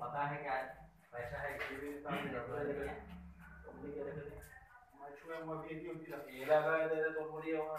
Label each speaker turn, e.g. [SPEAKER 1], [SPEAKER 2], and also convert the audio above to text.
[SPEAKER 1] पता है क्या पैसा है, ये भी काम कर रहा है
[SPEAKER 2] Macho ya mwambie ndio bila.
[SPEAKER 1] ये लगा है तो बोलिए वहाँ।